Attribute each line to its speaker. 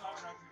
Speaker 1: Thanks, Dominic.